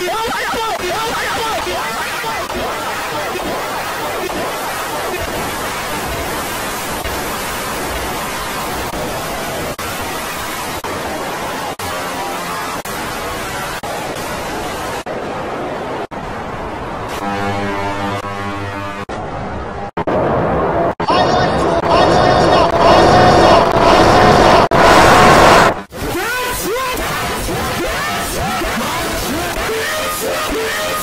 Oh my god! Let's go!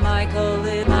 Michael is